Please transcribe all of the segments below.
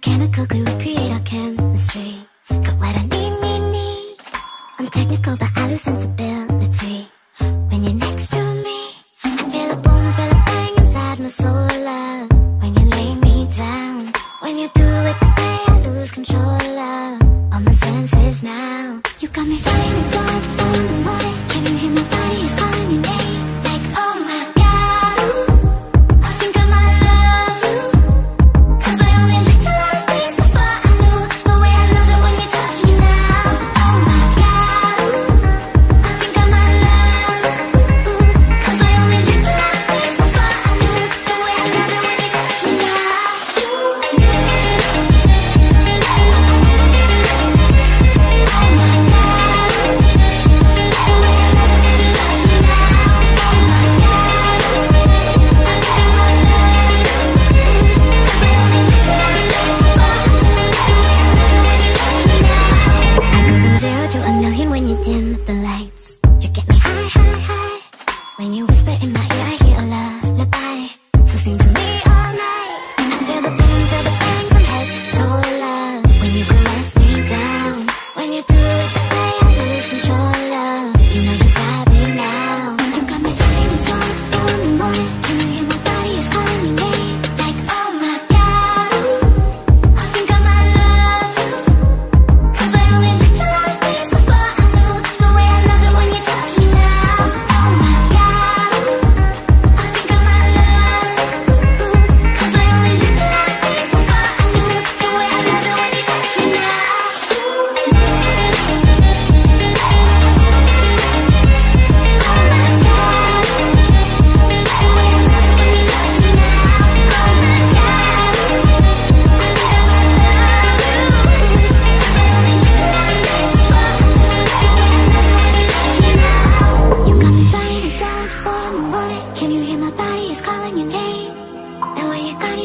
chemical glue, we create our chemistry. Got what I need, need, need. I'm technical, but I lose sensibility. When you're next to me, I feel a boom, feel a bang inside my soul, love. When you lay me down, when you do it the way I lose control, love. All my senses now. You got me flying nights. You get me high, high, high. When you whisper in my ear, I hear a lullaby. So sing to me.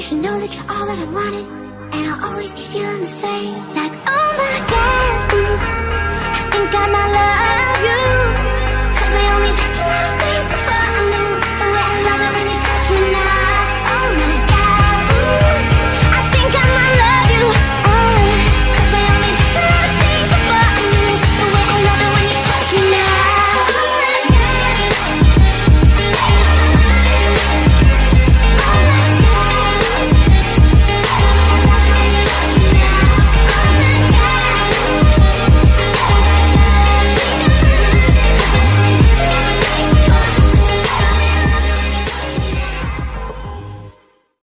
should know that you're all that I wanted And I'll always be feeling the same Like